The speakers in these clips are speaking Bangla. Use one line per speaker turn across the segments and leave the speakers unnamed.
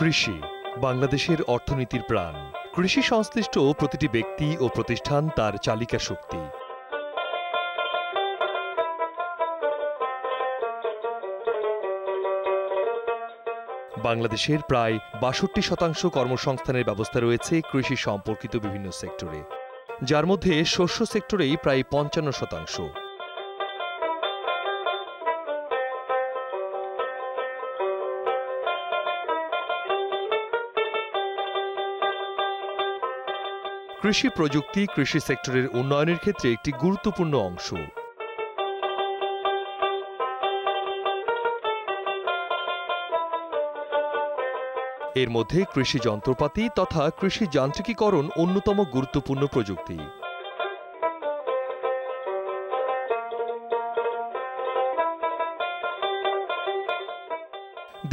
কৃষি, বাংলাদেশের অর্থনীতির প্রাণ। কৃষি সংশ্লিষ্ট প্রতিটি ব্যক্তি ও প্রতিষ্ঠান তার চালিকা শক্তি। বাংলাদেশের প্রায় বাষট্টি শতাংশ কর্মসংস্থানের ব্যবস্থা রয়েছে কৃষি সম্পর্কিত বিভিন্ন সেক্টরে। যার মধ্যে শস্য সেক্টরেই প্রায় পঞ্চান্ন শতাংশ। কৃষি প্রযুক্তি, কৃষি সেক্টরের উন্নয়নের ক্ষেত্রে একটি গুরুত্বপূর্ণ অংশ। এর মধ্যে কৃষি যন্ত্রপাতি তথা কৃষি যান্ত্রিকীকরণ অন্যতম গুরুত্বপূর্ণ প্রযুক্তি।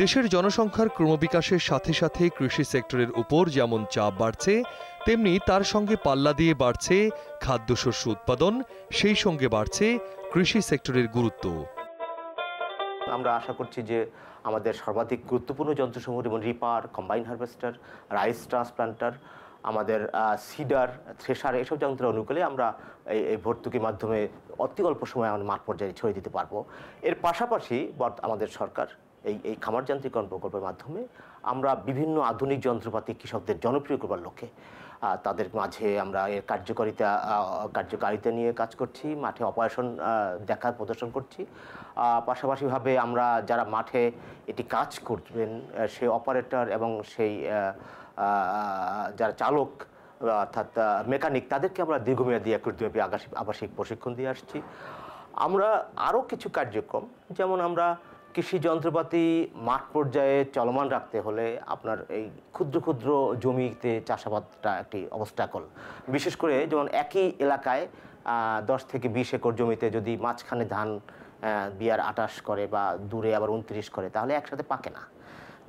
দেশের জনসংখ্যার ক্রমবিকাশের সাথে সাথে কৃষি সেক্টরের উপর যেমন চাপ বাড়ছে, তেমনি তার সঙ্গে পাল্লা দিয়ে বাড়ছে খাদ্যশস্য উৎপাদন, সেই সঙ্গে বাড়ছে কৃষি সেক্টরের গুরুত্ব।
আমরা আশা করছি যে আমাদের সর্বাধিক গুরুত্বপূর্ণ যন্ত্রসমূহ যেমন reaper, combine harvester, rice transplanter, আমাদের সিডার, থ্রেশার, এসব যন্ত্র অনুকূলে আমরা এই ভর্তুকির মাধ্যমে অতি অল্প সময়ে আমাদের মাঠ পর্যায়ে ছড়িয়ে দিতে পারব। এর পাশাপাশি আমাদের সরকার এই এই খামার যান্ত্রিকরণ প্রকল্পের মাধ্যমে আমরা বিভিন্ন আধুনিক যন্ত্রপাতি কৃষকদের জনপ্রিয় করবার লক্ষ্যে তাদের মাঝে আমরা এর কার্যকারিতা কার্যকারিতা নিয়ে কাজ করছি, মাঠে অপারেশন দেখার প্রদর্শন করছি। পাশাপাশিভাবে আমরা যারা মাঠে এটি কাজ করবেন সেই অপারেটর এবং সেই যারা চালক, অর্থাৎ মেকানিক, তাদেরকে আমরা দীর্ঘমেয়াদী আবাসিক আবাসিক প্রশিক্ষণ দিয়ে আসছি। আমরা আরও কিছু কার্যক্রম, যেমন আমরা কৃষি যন্ত্রপাতি মাঠ পর্যায়ে চলমান রাখতে হলে আপনার এই ক্ষুদ্র ক্ষুদ্র জমিতে চাষাবাদটা একটি অবস্টাকল বিশেষ করে যেমন একই এলাকায় দশ থেকে বিশ একর জমিতে যদি মাঝখানে ধান বিয়ার আটাশ করে বা দূরে আবার উনত্রিশ করে, তাহলে একসাথে পাকে না।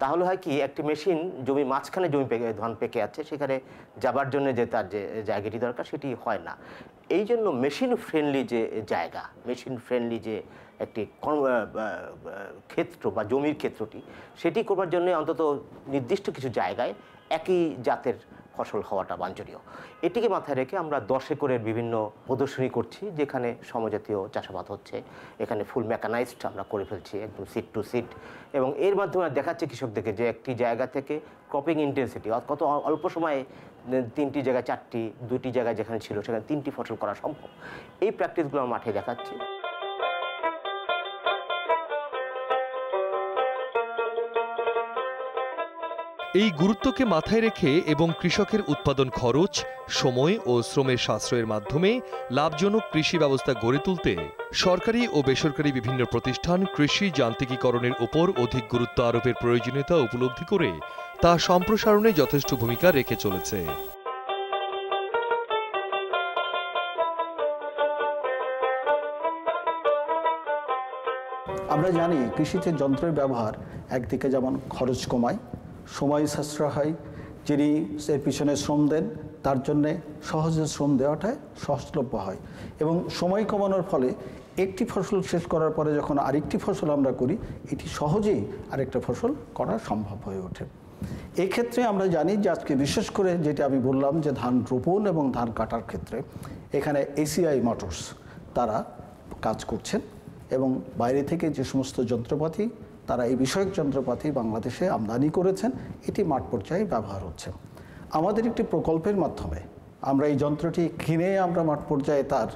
তাহলে হয় কি, একটি মেশিন জমি মাঝখানে জমি পেকে, ধান পেকে আছে, সেখানে যাবার জন্য যে তার যে জায়গাটি দরকার সেটি হয় না। এই জন্য মেশিন ফ্রেন্ডলি যে জায়গা, মেশিন ফ্রেন্ডলি যে একটি ক্ষেত্র বা জমির ক্ষেত্রটি, সেটি করবার জন্য অন্তত নির্দিষ্ট কিছু জায়গায় একই জাতের ফসল হওয়াটা বাঞ্ছনীয়। এটিকে মাথায় রেখে আমরা দশ একরের বিভিন্ন প্রদর্শনী করছি, যেখানে সমজাতীয় চাষাবাদ হচ্ছে। এখানে ফুল মেকানাইজড আমরা করে ফেলছি, একদম সিট টু সিট এবং এর মাধ্যমে দেখাচ্ছে কৃষকদেরকে যে একটি জায়গা থেকে ক্রপিং ইন্টেন্সিটি কত অল্প সময়ে তিনটি জায়গায় চারটি দুটি জায়গায় যেখানে ছিল, সেখানে তিনটি ফসল করা সম্ভব। এই প্র্যাকটিসগুলো মাঠে দেখাচ্ছি।
এই গুরুত্বকে মাথায় রেখে এবং কৃষকের উৎপাদন খরচ, সময় ও শ্রমের সাশ্রয়ের মাধ্যমে লাভজনক কৃষি ব্যবস্থা গড়ে তুলতে সরকারি ও বেসরকারি বিভিন্ন প্রতিষ্ঠান কৃষি যান্ত্রিকীকরণের উপর অধিক গুরুত্ব আরোপের প্রয়োজনীয়তা উপলব্ধি করে তা সম্প্রসারণে যথেষ্ট ভূমিকা রেখে চলেছে।
আমরা জানি কৃষিতে যন্ত্রের ব্যবহার একদিকে যেমন খরচ কমায় সময় সাশ্রয় হয়, যিনি এর পিছনে শ্রম দেন, তার জন্যে সহজে শ্রম দেওয়াটাই সহজলভ্য হয়। এবং সময় কমানোর ফলে একটি ফসল শেষ করার পরে যখন আরেকটি ফসল আমরা করি, এটি সহজেই আরেকটা ফসল করা সম্ভব হয়ে ওঠে। এই ক্ষেত্রে আমরা জানি যে আজকে বিশেষ করে যেটা আমি বললাম যে ধান রোপণ এবং ধান কাটার ক্ষেত্রে, এখানে এসিআই মোটরস তারা কাজ করছেন এবং বাইরে থেকে যে সমস্ত যন্ত্রপাতি তারা এই বিষয়ক যন্ত্রপাতি বাংলাদেশে আমদানি করেছেন। এটি মাঠ পর্যায়ে ব্যবহার হচ্ছে। আমাদের একটি প্রকল্পের মাধ্যমে আমরা এই যন্ত্রটি কিনে আমরা মাঠ পর্যায়ে তার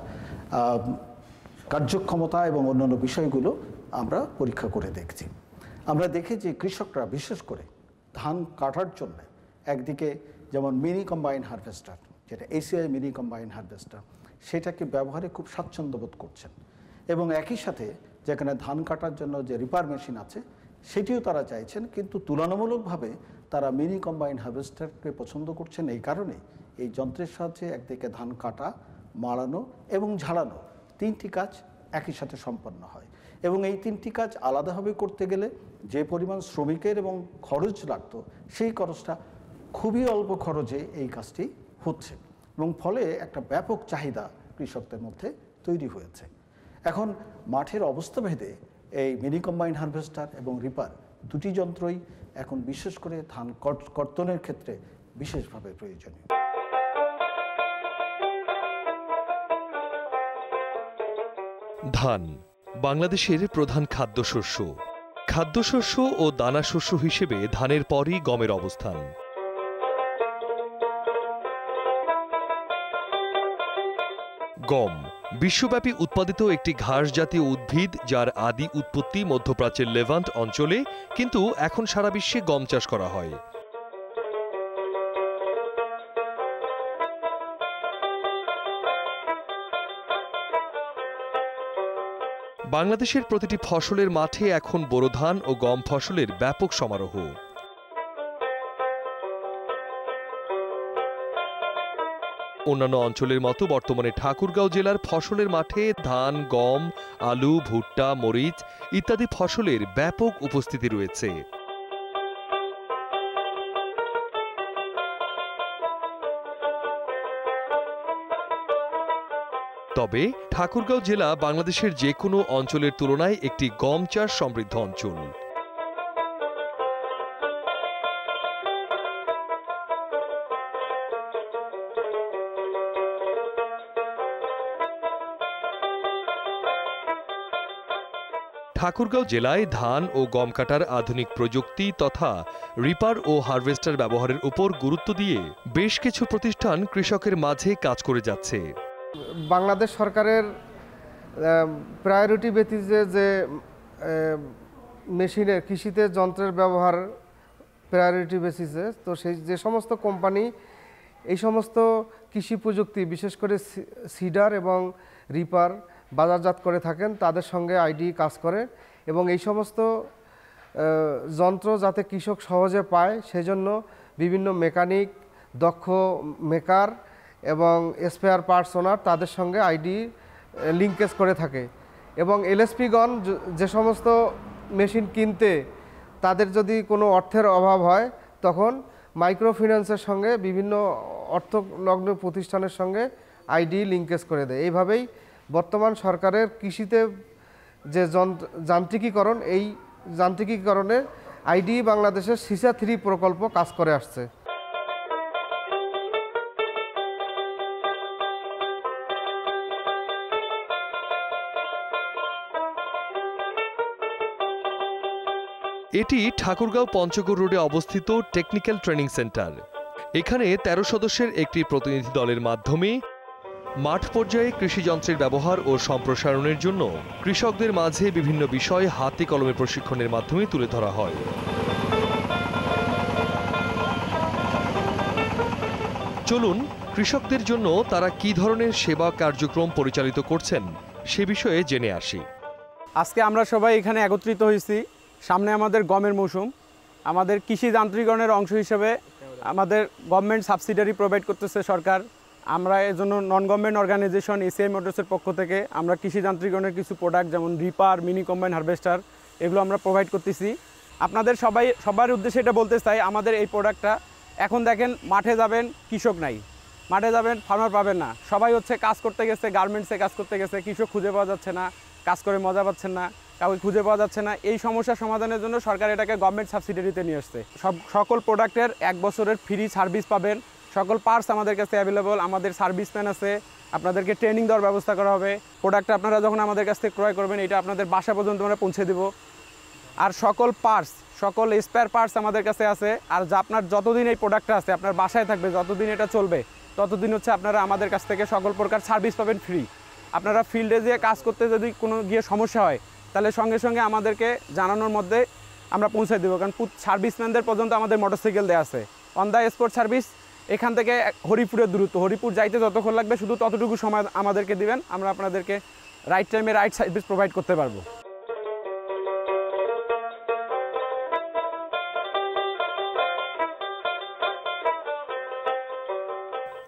কার্যক্ষমতা এবং অন্যান্য বিষয়গুলো আমরা পরীক্ষা করে দেখছি। আমরা দেখি যে কৃষকরা বিশেষ করে ধান কাটার জন্য একদিকে যেমন মিনি কম্বাইন হারভেস্টার, যেটা এসিআই মিনি কম্বাইন হারভেস্টার, সেটাকে ব্যবহারে খুব স্বাচ্ছন্দ্য বোধ করছেন। এবং একই সাথে যেখানে ধান কাটার জন্য যে রিপার মেশিন আছে, সেটিও তারা চাইছেন, কিন্তু তুলনামূলকভাবে তারা মিনি কম্বাইন হার্ভেস্টারকে পছন্দ করছেন এই কারণে। এই যন্ত্রের সাহায্যে একদিকে ধান কাটা, মাড়ানো এবং ঝাড়ানো তিনটি কাজ একই সাথে সম্পন্ন হয়। এবং এই তিনটি কাজ আলাদাভাবে করতে গেলে যে পরিমাণ শ্রমিকের এবং খরচ লাগতো, সেই খরচটা খুবই অল্প খরচে এই কাজটি হচ্ছে এবং ফলে একটা ব্যাপক চাহিদা কৃষকদের মধ্যে তৈরি হয়েছে। এখন মাঠের অবস্থা ভেদে এই মিনি কম্বাইন হারভেস্টার এবং রিপার দুটি যন্ত্রই এখন বিশেষ করে ধান কর- কর্তনের ক্ষেত্রে বিশেষভাবে প্রয়োজনীয়।
ধান, বাংলাদেশের প্রধান খাদ্যশস্য। খাদ্যশস্য ও দানাশস্য হিসেবে ধানের পরই গমের অবস্থান। গম বিশ্বব্যাপী উৎপাদিত একটি ঘাস জাতীয় উদ্ভিদ যার আদি উৎপত্তি মধ্যপ্রাচ্যের লেভান্ট অঞ্চলে, কিন্তু এখন সারা বিশ্বে গম চাষ করা হয়। বাংলাদেশের প্রতিটি ফসলের মাঠে এখন বোরো ধান ও গম ফসলের ব্যাপক সমারোহ। অন্যান্য অঞ্চলের মতো বর্তমানে ঠাকুরগাঁও জেলার ফসলের মাঠে ধান, গম, আলু, ভুট্টা, মরিচ ইত্যাদি ফসলের ব্যাপক উপস্থিতি রয়েছে। তবে ঠাকুরগাঁও জেলা বাংলাদেশের যে কোনো অঞ্চলের তুলনায় একটি গম চাষ সমৃদ্ধ অঞ্চল। ঠাকুরগাঁও জেলায় ধান ও গম কাটার আধুনিক প্রযুক্তি তথা রিপার ও হারভেস্টার ব্যবহারের উপর গুরুত্ব দিয়ে বেশ কিছু প্রতিষ্ঠান কৃষকের মাঝে কাজ করে যাচ্ছে।
বাংলাদেশ সরকারের প্রায়োরিটি বেসিসে যে মেশিনের, কৃষিতে যন্ত্রের ব্যবহার প্রায়োরিটি বেসিসে তো সেই যে সমস্ত কোম্পানি এই সমস্ত কৃষি প্রযুক্তি, বিশেষ করে সিডার এবং রিপার বাজারজাত করে থাকেন, তাদের সঙ্গে আইডি কাজ করে এবং এই সমস্ত যন্ত্র যাতে কৃষক সহজে পায় সেজন্য বিভিন্ন মেকানিক, দক্ষ মেকার এবং স্পেয়ার পার্টস ওনার তাদের সঙ্গে আইডি লিঙ্কেজ করে থাকে এবং এলএসপিগণ যে সমস্ত মেশিন কিনতে তাদের যদি কোনো অর্থের অভাব হয়, তখন মাইক্রো ফিন্যান্সের সঙ্গে বিভিন্ন অর্থলগ্ন প্রতিষ্ঠানের সঙ্গে আইডি লিঙ্কেজ করে দেয়। এইভাবেই বর্তমান সরকারের কৃষিতে যে যন্ত্র যান্ত্রিকীকরণ, এই যান্ত্রিকীকরণে আইডি বাংলাদেশের সিসা থ্রি প্রকল্প কাজ করে আসছে।
এটি ঠাকুরগাঁও পঞ্চগড় রোডে অবস্থিত টেকনিক্যাল ট্রেনিং সেন্টার। এখানে ১৩ সদস্যের একটি প্রতিনিধি দলের মাধ্যমে মাঠ পর্যায়ে কৃষিযন্ত্রের ব্যবহার ও সম্প্রসারণের জন্য কৃষকদের মাঝে বিভিন্ন বিষয় হাতে কলমে প্রশিক্ষণের মাধ্যমে তুলে ধরা হয়। চলুন, কৃষকদের জন্য তারা কী ধরনের সেবা কার্যক্রম পরিচালিত করছেন সে বিষয়ে জেনে আসি।
আজকে আমরা সবাই এখানে একত্রিত হয়েছি। সামনে আমাদের গমের মৌসুম। আমাদের কৃষি যান্ত্রিকরণের অংশ হিসেবে আমাদের গভর্নমেন্ট সাবসিডারি প্রোভাইড করতেছে সরকার। আমরা এর জন্য নন গভর্নমেন্ট অর্গানাইজেশন এসিআই মোটরসের পক্ষ থেকে আমরা কৃষি যান্ত্রিকরণের কিছু প্রোডাক্ট যেমন রিপার মিনি কম্বাইন হারভেস্টার এগুলো আমরা প্রোভাইড করতেছি। আপনাদের সবাই, সবার উদ্দেশ্যে এটা বলতে চাই, আমাদের এই প্রোডাক্টটা এখন দেখেন মাঠে যাবেন কৃষক নাই। মাঠে যাবেন ফার্মার পাবেন না। সবাই হচ্ছে কাজ করতে গেছে গার্মেন্টসে কাজ করতে গেছে, কৃষক খুঁজে পাওয়া যাচ্ছে না, কাজ করে মজা পাচ্ছেন না, কাউকে খুঁজে পাওয়া যাচ্ছে না। এই সমস্যা সমাধানের জন্য সরকার এটাকে গভর্নমেন্ট সাবসিডিতে নিয়ে আসছে। সব, সকল প্রোডাক্টের এক বছরের ফ্রি সার্ভিস পাবেন। সকল পার্টস আমাদের কাছে অ্যাভেলেবল আমাদের সার্ভিসম্যান আছে, আপনাদেরকে ট্রেনিং দেওয়ার ব্যবস্থা করা হবে প্রোডাক্টটা আপনারা যখন আমাদের কাছ থেকে ক্রয় করবেন, এটা আপনাদের বাসা পর্যন্ত আমরা পৌঁছে দেবো। আর সকল পার্টস সকল স্পেয়ার পার্টস আমাদের কাছে আছে, আর যা আপনার যতদিন এই প্রোডাক্টটা আছে, আপনার বাসায় থাকবে, যতদিন এটা চলবে, ততদিন হচ্ছে আপনারা আমাদের কাছ থেকে সকল প্রকার সার্ভিস পাবেন ফ্রি আপনারা ফিল্ডে যেয়ে কাজ করতে যদি কোনো গিয়ে সমস্যা হয়, তাহলে সঙ্গে সঙ্গে আমাদেরকে জানানোর মধ্যে আমরা পৌঁছে দেবো, কারণ সার্ভিসম্যানদের পর্যন্ত আমাদের মোটরসাইকেল দেওয়া আছে। অন দ্য স্পোর্ট সার্ভিস এখান থেকে হরিপুরের দূরত্ব। হরিপুর যাইতে যতক্ষণ লাগবে, শুধু ততটুকু সময় আমাদেরকে দিবেন। আমরা আপনাদেরকে রাইট টাইমে রাইট সার্ভিস প্রোভাইড করতে পারব।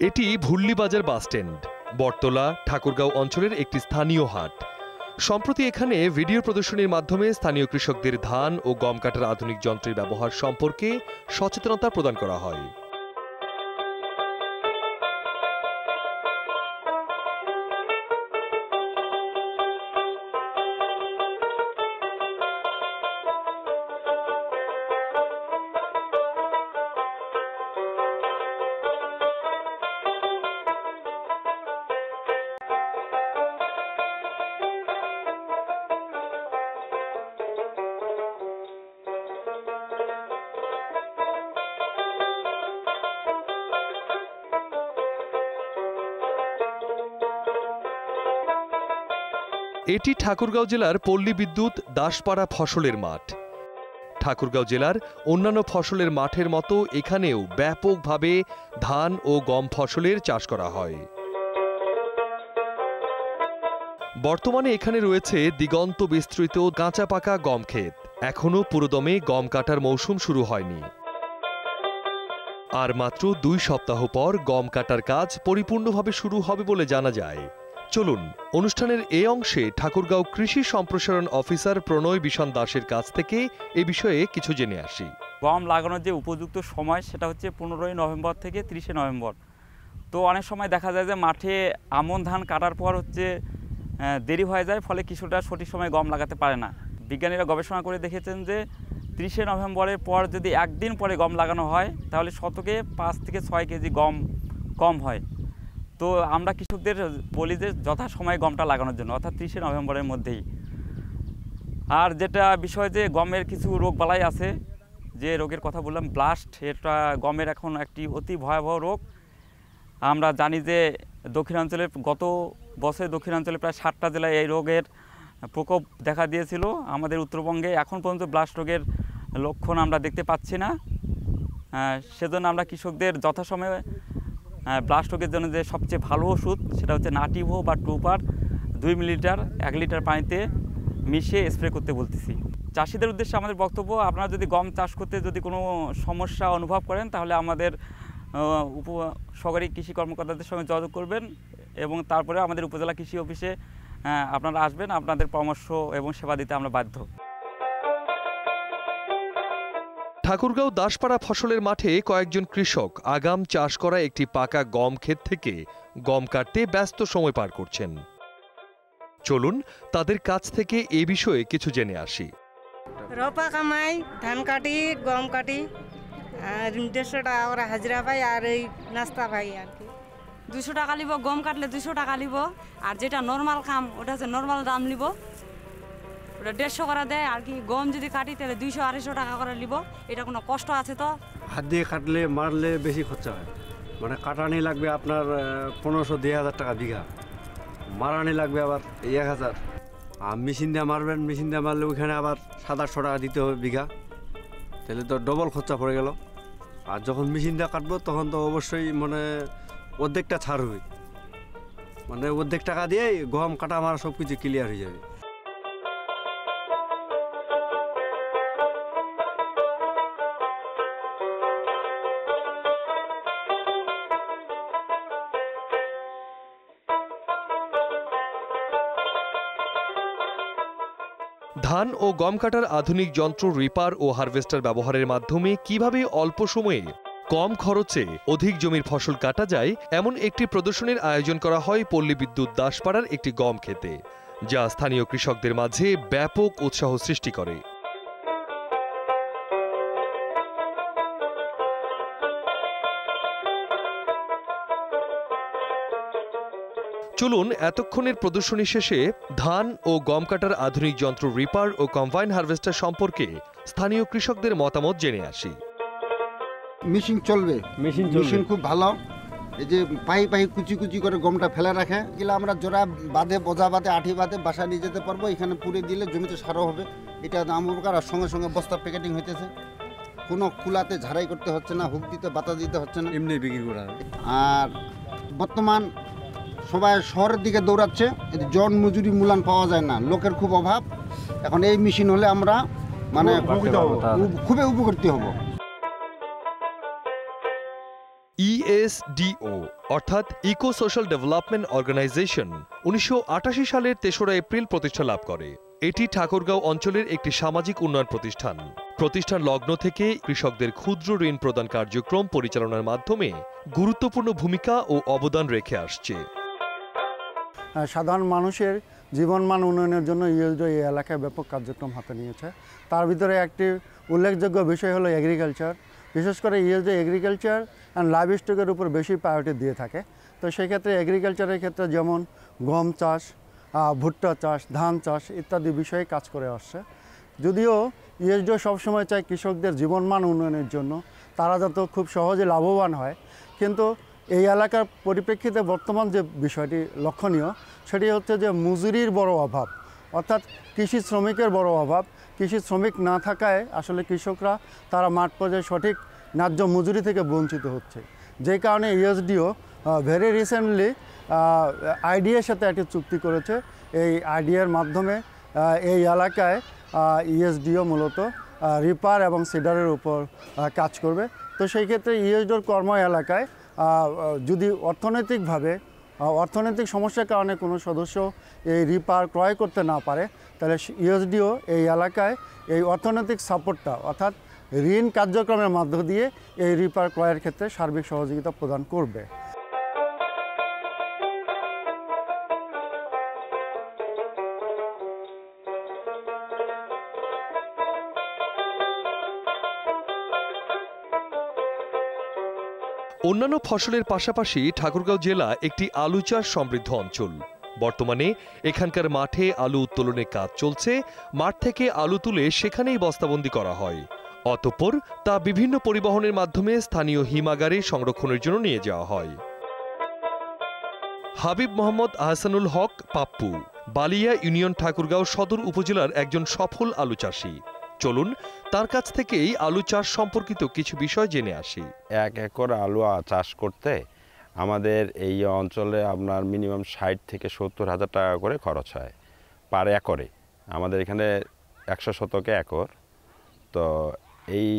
এটি ভুল্লি বাজার বাসস্ট্যান্ড বটতলা, ঠাকুরগাঁও অঞ্চলের একটি স্থানীয় হাট। সম্প্রতি এখানে ভিডিও প্রদর্শনীর মাধ্যমে স্থানীয় কৃষকদের ধান ও গম কাটার আধুনিক যন্ত্রের ব্যবহার সম্পর্কে সচেতনতা প্রদান করা হয়। এটি ঠাকুরগাঁও জেলার পল্লী বিদ্যুৎ দাসপাড়া ফসলের মাঠ। ঠাকুরগাঁও জেলার অন্যান্য ফসলের মাঠের মতো এখানেও ব্যাপকভাবে ধান ও গম ফসলের চাষ করা হয়। বর্তমানে এখানে রয়েছে দিগন্ত বিস্তৃত কাঁচা পাকা গম ক্ষেত। এখনও পুরোদমে গম কাটার মৌসুম শুরু হয়নি। আর মাত্র দুই সপ্তাহ পর গম কাটার কাজ পরিপূর্ণভাবে শুরু হবে বলে জানা যায়। চলুন, অনুষ্ঠানের এ অংশে ঠাকুরগাঁও কৃষি সম্প্রসারণ অফিসার প্রণয় বিশন দাসের কাছ থেকে এ বিষয়ে কিছু জেনে আসি।
গম লাগানোর যে উপযুক্ত সময়, সেটা হচ্ছে পনেরোই নভেম্বর থেকে তিরিশে নভেম্বর। তো অনেক সময় দেখা যায় যে মাঠে আমন ধান কাটার পর হচ্ছে দেরি হয়ে যায়, ফলে কৃষকরা সঠিক সময় গম লাগাতে পারে না। বিজ্ঞানীরা গবেষণা করে দেখেছেন যে, তিরিশে নভেম্বরের পর যদি একদিন পরে গম লাগানো হয়, তাহলে শতকে পাঁচ থেকে ছয় কেজি গম কম হয়। তো আমরা কৃষকদের বলি যে যথাসময়ে গমটা লাগানোর জন্য, অর্থাৎ তিরিশে নভেম্বরের মধ্যেই। আর যেটা বিষয় যে গমের কিছু রোগ বালাই আছে, যে রোগের কথা বললাম ব্লাস্ট এটা গমের এখন একটি অতি ভয়াবহ রোগ। আমরা জানি যে দক্ষিণাঞ্চলের, গত বছরে দক্ষিণাঞ্চলে প্রায় ষাটটা জেলায় এই রোগের প্রকোপ দেখা দিয়েছিল। আমাদের উত্তরবঙ্গে এখন পর্যন্ত ব্লাস্ট রোগের লক্ষণ আমরা দেখতে পাচ্ছি না। সেজন্য আমরা কৃষকদের যথাসময়ে ব্লাস্ট রোগের জন্য যে সবচেয়ে ভালো ওষুধ সেটা হচ্ছে নাটিভো বা টুপার দুই মিলিলিটার এক লিটার পানিতে মিশিয়ে স্প্রে করতে বলতেছি। চাষিদের উদ্দেশ্যে আমাদের বক্তব্য আপনারা যদি গম চাষ করতে যদি কোনো সমস্যা অনুভব করেন তাহলে আমাদের উপ সরকারি কৃষি কর্মকর্তাদের সঙ্গে যোগাযোগ করবেন এবং তারপরে আমাদের উপজেলা কৃষি অফিসে আহ, আপনারা আসবেন আপনাদের পরামর্শ এবং সেবা দিতে আমরা বাধ্য।
ঠাকুরগাঁও দাসপাড়া ফসলের মাঠে কয়েকজন কৃষক আগাম চাষ করা একটি পাকা গম ক্ষেত থেকে গম কাটতে ব্যস্ত সময় পার করছেন। চলুন তাদের কাছ থেকে এ বিষয়ে কিছু জেনে আসি।
রোপা কামাই ধান কাটি গম কাটি আর দেড়শো টাকা করে হাজিরা পাই আর এই নাস্তা পাই আর কি।
দুশো টাকা নিব গম কাটলে দুশো টাকা নিব আর যেটা নর্মাল কাম ওটা হচ্ছে নর্মাল দাম নিব ওটা দেড়শো করে দেয়, আর কি গম যদি কাটি, তাহলে দুইশো, আড়াইশো টাকা করে নিব। এটা কোনো কষ্ট আছে তো?
হাত দিয়ে কাটলে, মারলে বেশি খরচা হয়। মানে কাটানি লাগবে আপনার পনেরোশো দুই হাজার টাকা বিঘা। মারানি লাগবে আবার এক হাজার। আর মেশিন দিয়ে মারবেন, মেশিন দিয়ে মারলে ওইখানে আবার সাত, আটশো টাকা দিতে হবে বিঘা। তাহলে তো ডবল খরচা পড়ে গেল। আর যখন মেশিন দিয়ে কাটবো, তখন তো অবশ্যই মানে অর্ধেকটা ছাড় হবে। মানে অর্ধেক টাকা দিয়েই গম, কাটা, মারা সব কিছু ক্লিয়ার হয়ে যাবে।
ও গম কাটার আধুনিক যন্ত্র রিপার ও হারভেস্টার ব্যবহারের মাধ্যমে কীভাবে অল্প সময়ে কম খরচে অধিক জমির ফসল কাটা যায়, এমন একটি প্রদর্শনীর আয়োজন করা হয় পল্লী বিদ্যুৎ দাসপাড়ার একটি গম খেতে, যা স্থানীয় কৃষকদের মাঝে ব্যাপক উৎসাহ সৃষ্টি করে। চলুন এতক্ষণের প্রদর্শনী শেষে ধান ও গম কাটার আধুনিক যন্ত্র রিপার ও কম্বাইন হারভেস্টার সম্পর্কে স্থানীয় কৃষকদের মতামত জেনে আসি।
মেশিন চলবে।
মেশিন
মেশিন খুব ভালো। এই যে পাই পাই কুচি কুচি করে গমটা ফেলে রাখে। এগুলো আমরা জোড়া বাঁধে বোঝা বাঁধে আঠি বাঁধে বাসা নিয়ে যেতে পারব। এখানে পুড়ে দিলে জমিতে সারও হবে। এটা দাম উপকার আর সঙ্গে সঙ্গে বস্তা প্যাকেটিং হইতেছে। কোনো কুলাতে ঝাড়াই করতে হচ্ছে না হুক দিতে বাতা দিতে হচ্ছে না।
এমনি বিক্রি করা হবে।
আর বর্তমান সবাই শহরের দিকে দৌড়াচ্ছে। জন মজুরি মূলান পাওয়া যায় না লোকের খুব অভাব। এখন এই মেশিন হলে আমরা মানে খুবই উপকৃত হব।
ইএসডিও অর্থাৎ ইকো সোশ্যাল ডেভেলপমেন্ট অর্গানাইজেশন উনিশশো সালের তেসরা এপ্রিল প্রতিষ্ঠা লাভ করে। এটি ঠাকুরগাঁও অঞ্চলের একটি সামাজিক উন্নয়ন প্রতিষ্ঠান। প্রতিষ্ঠান লগ্ন থেকে কৃষকদের ক্ষুদ্র ঋণ প্রদান কার্যক্রম পরিচালনার মাধ্যমে গুরুত্বপূর্ণ ভূমিকা ও অবদান রেখে আসছে।
সাধারণ মানুষের জীবনমান উন্নয়নের জন্য ইউএসডি এই এলাকায় ব্যাপক কার্যক্রম হাতে নিয়েছে। তার ভিতরে একটি উল্লেখযোগ্য বিষয় হলো এগ্রিকালচার বিশেষ করে ইউএসডি এগ্রিকালচার অ্যান্ড লাইভ স্টকের উপর বেশি প্রায়োরিটি দিয়ে থাকে। তো সেই ক্ষেত্রে এগ্রিকালচারের ক্ষেত্রে যেমন গম চাষ ভুট্টা চাষ, ধান চাষ ইত্যাদি বিষয়ে কাজ করে আসছে। যদিও ইউএসডিও সবসময় চায় কৃষকদের জীবনমান উন্নয়নের জন্য। তারা যত খুব সহজে লাভবান হয়। কিন্তু এই এলাকার পরিপ্রেক্ষিতে বর্তমান যে বিষয়টি লক্ষণীয়, সেটি হচ্ছে যে মজুরির বড় অভাব, অর্থাৎ কৃষি শ্রমিকের বড় অভাব। কৃষি শ্রমিক না থাকায় আসলে কৃষকরা তারা মাঠ পর্যায়ে সঠিক ন্যায্য মজুরি থেকে বঞ্চিত হচ্ছে। যে কারণে ইউএসডিও ভেরি রিসেন্টলি আইডিয়ার সাথে একটি চুক্তি করেছে। এই আইডিয়ার মাধ্যমে এই এলাকায় ইএসডিও মূলত রিপার এবং সিডারের উপর কাজ করবে। তো সেই ক্ষেত্রে ইএসডিওর কর্ম এলাকায় যদি অর্থনৈতিকভাবে অর্থনৈতিক সমস্যার কারণে কোনো সদস্য এই রিপার ক্রয় করতে না পারে, তাহলে ইউএসডিও এই এলাকায় এই অর্থনৈতিক সাপোর্টটা, অর্থাৎ ঋণ কার্যক্রমের মধ্য দিয়ে এই রিপার ক্রয়ের ক্ষেত্রে সার্বিক সহযোগিতা প্রদান করবে।
অন্যান্য ফসলের পাশাপাশি ঠাকুরগাঁও জেলা একটি আলু চাষ সমৃদ্ধ অঞ্চল। বর্তমানে এখানকার মাঠে আলু উত্তোলনের কাজ চলছে। মাঠ থেকে আলু তুলে সেখানেই বস্তাবন্দি করা হয়। অতঃপর তা বিভিন্ন পরিবহনের মাধ্যমে স্থানীয় হিমাগারে সংরক্ষণের জন্য নিয়ে যাওয়া হয়। হাবিব মোহাম্মদ আহসানুল হক, পাপ্পু, বালিয়া ইউনিয়ন ঠাকুরগাঁও সদর উপজেলার একজন সফল আলু চাষী। চলুন তার কাছ থেকেই আলু চাষ সম্পর্কিত কিছু বিষয় জেনে আসি।
এক একর আলু চাষ করতে আমাদের এই অঞ্চলে আপনার মিনিমাম ষাট থেকে সত্তর হাজার টাকা করে খরচ হয় পার একরে। আমাদের এখানে একশো শতকে একর। তো এই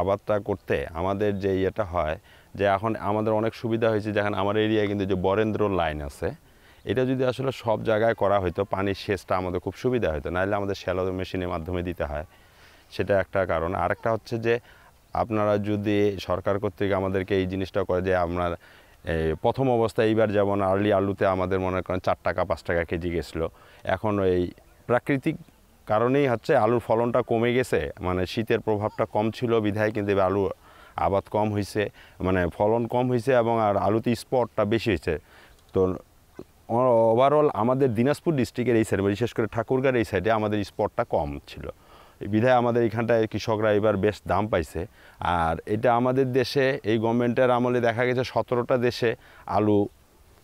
আবাদটা করতে আমাদের যে ইয়েটা হয় যে এখন আমাদের অনেক সুবিধা হয়েছে, যেখানে আমার এরিয়ায় কিন্তু যে বরেন্দ্র লাইন আছে এটা যদি আসলে সব জায়গায় করা হতো পানির সেচটা আমাদের খুব সুবিধা হতো নাহলে আমাদের শ্যালো মেশিনের মাধ্যমে দিতে হয়। সেটা একটা কারণ। আরেকটা হচ্ছে যে, আপনারা যদি সরকার কর্তৃক আমাদেরকে এই জিনিসটা করে যে, আপনার প্রথম অবস্থায় এইবার যেমন আর্লি আলুতে আমাদের মনে করেন চার টাকা, পাঁচ টাকা কেজি গেছিল, এখন এই প্রাকৃতিক কারণেই হচ্ছে আলুর ফলনটা কমে গেছে। মানে শীতের প্রভাবটা কম ছিল বিধায়, কিন্তু আলু আবাদ কম হয়েছে মানে ফলন কম হয়েছে এবং আর আলুতে স্পটটা বেশি হয়েছে তো ওভারঅল আমাদের দিনাজপুর ডিস্ট্রিক্টের এই সাইডে বিশেষ করে ঠাকুরগাঁর এই সাইডে আমাদের স্পটটা কম ছিল। বিধায় আমাদের এখানটায় কৃষকরা এবার বেশ দাম পাইছে। আর এটা আমাদের দেশে, এই গভর্নমেন্টের আমলে দেখা গেছে সতেরোটা দেশে আলু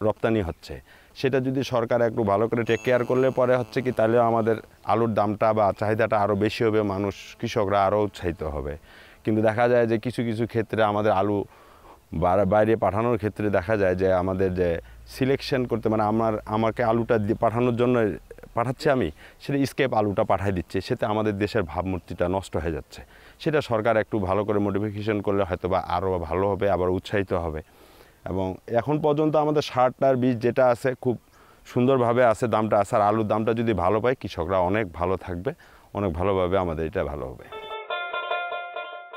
রপ্তানি হচ্ছে। সেটা যদি সরকার একটু ভালো করে টেক কেয়ার করলে পরে হচ্ছে কি, তাহলে আমাদের আলুর দামটা বা চাহিদাটা আরও বেশি হবে, মানুষ, কৃষকরা আরও উৎসাহিত হবে। কিন্তু দেখা যায় যে কিছু কিছু ক্ষেত্রে আমাদের আলু বাইরে পাঠানোর ক্ষেত্রে দেখা যায় যে আমাদের যে সিলেকশন করতে মানে আমার, আমাকে আলুটা পাঠানোর জন্য পাঠাচ্ছি আমি, সেটা স্কেপ আলুটা পাঠাই দিচ্ছে, সেতে আমাদের দেশের ভাবমূর্তিটা নষ্ট হয়ে যাচ্ছে। সেটা সরকার একটু ভালো করে মোটিফিকেশন করলে হয়তো বা আরও ভালো হবে, আবার উৎসাহিত হবে। এবং এখন পর্যন্ত আমাদের সারটার বীজ যেটা আছে, খুব সুন্দরভাবে আছে, দামটা আছে, আর আলুর দামটা যদি ভালো পায়, কৃষকরা অনেক ভালো থাকবে, অনেক ভালোভাবে আমাদের এটা ভালো হবে।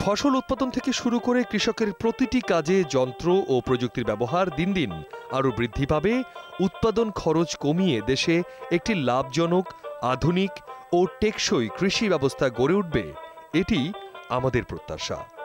ফসল উৎপাদন থেকে শুরু করে কৃষকের প্রতিটি কাজে যন্ত্র ও প্রযুক্তির ব্যবহার দিন দিন আরও বৃদ্ধি পাবে। উৎপাদন খরচ কমিয়ে দেশে একটি লাভজনক, আধুনিক ও টেকসই কৃষি ব্যবস্থা গড়ে উঠবে। এটি আমাদের প্রত্যাশা।